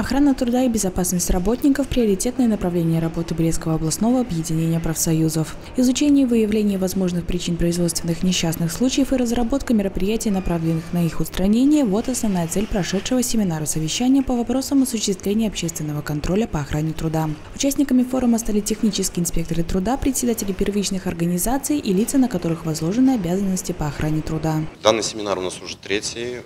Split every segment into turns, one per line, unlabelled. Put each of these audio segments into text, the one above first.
Охрана труда и безопасность работников – приоритетное направление работы Брестского областного объединения профсоюзов. Изучение и выявление возможных причин производственных несчастных случаев и разработка мероприятий, направленных на их устранение – вот основная цель прошедшего семинара совещания по вопросам осуществления общественного контроля по охране труда. Участниками форума стали технические инспекторы труда, председатели первичных организаций и лица, на которых возложены обязанности по охране труда.
Данный семинар у нас уже третий.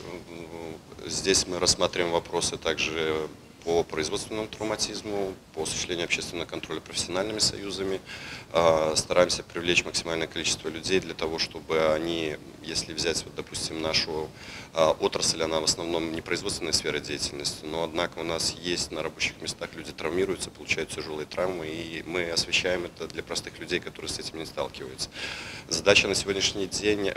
Здесь мы рассматриваем вопросы также по производственному травматизму, по осуществлению общественного контроля профессиональными союзами. А, стараемся привлечь максимальное количество людей для того, чтобы они, если взять, вот, допустим, нашу а, отрасль, она в основном не производственная сфера деятельности, но однако у нас есть на рабочих местах люди травмируются, получают тяжелые травмы, и мы освещаем это для простых людей, которые с этим не сталкиваются. Задача на сегодняшний день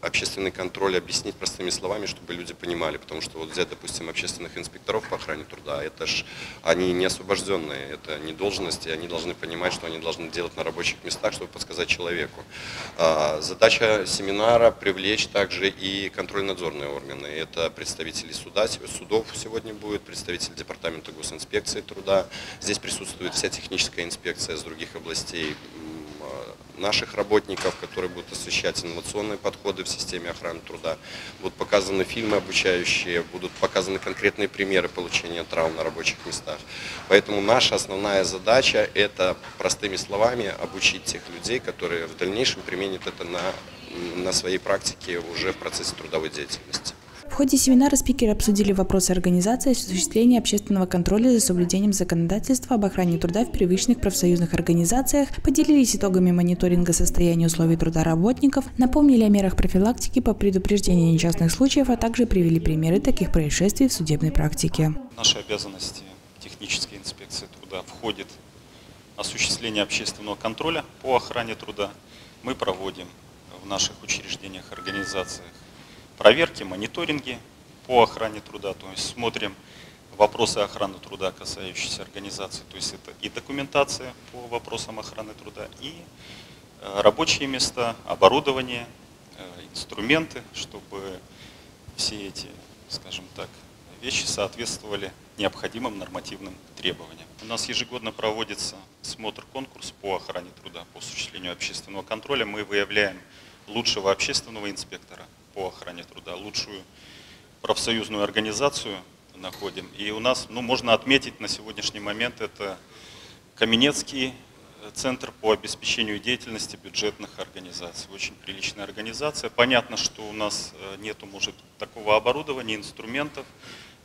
общественный контроль объяснить простыми словами, чтобы люди понимали, потому что вот взять, допустим, общественных инспекторов по охране труда, это ж они не освобожденные, это не должности, они должны понимать, что они должны делать на рабочих местах, чтобы подсказать человеку. А, задача семинара привлечь также и контрольно-надзорные органы. Это представители суда, судов сегодня будет, представитель департамента госинспекции труда. Здесь присутствует вся техническая инспекция с других областей наших работников, которые будут освещать инновационные подходы в системе охраны труда. Будут показаны фильмы обучающие, будут показаны конкретные примеры получения травм на рабочих местах. Поэтому наша основная задача – это простыми словами обучить тех людей, которые в дальнейшем применят это на, на своей практике уже в процессе трудовой деятельности.
Ходе семинара спикеры обсудили вопросы организации и осуществления общественного контроля за соблюдением законодательства об охране труда в привычных профсоюзных организациях, поделились итогами мониторинга состояния условий труда работников, напомнили о мерах профилактики по предупреждению несчастных случаев, а также привели примеры таких происшествий в судебной практике.
Наши обязанности технической инспекции труда входит осуществление общественного контроля по охране труда. Мы проводим в наших учреждениях, организациях проверки, мониторинги по охране труда, то есть смотрим вопросы охраны труда, касающиеся организации, то есть это и документация по вопросам охраны труда, и э, рабочие места, оборудование, э, инструменты, чтобы все эти, скажем так, вещи соответствовали необходимым нормативным требованиям. У нас ежегодно проводится смотр-конкурс по охране труда, по осуществлению общественного контроля. Мы выявляем лучшего общественного инспектора, по охране труда, лучшую профсоюзную организацию находим. И у нас, ну, можно отметить на сегодняшний момент, это Каменецкий э, центр по обеспечению деятельности бюджетных организаций. Очень приличная организация. Понятно, что у нас э, нету, может, такого оборудования, инструментов,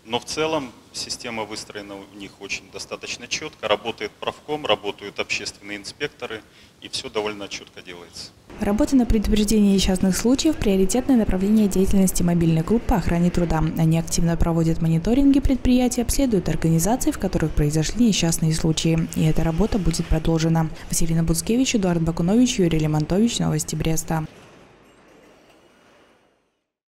но в целом система выстроена у них очень достаточно четко. Работает правком, работают общественные инспекторы, и все довольно четко делается.
Работа на предупреждение несчастных случаев – приоритетное направление деятельности мобильной группы по охране труда. Они активно проводят мониторинги предприятий, обследуют организации, в которых произошли несчастные случаи. И эта работа будет продолжена. Василина Буцкевич, Эдуард Бакунович, Юрий Лемонтович. Новости Бреста.